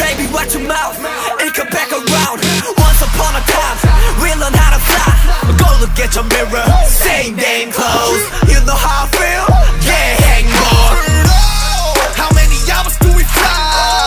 Baby, watch your mouth. It come back around. Once upon a time, we learned how to fly. Go look at your mirror. Same name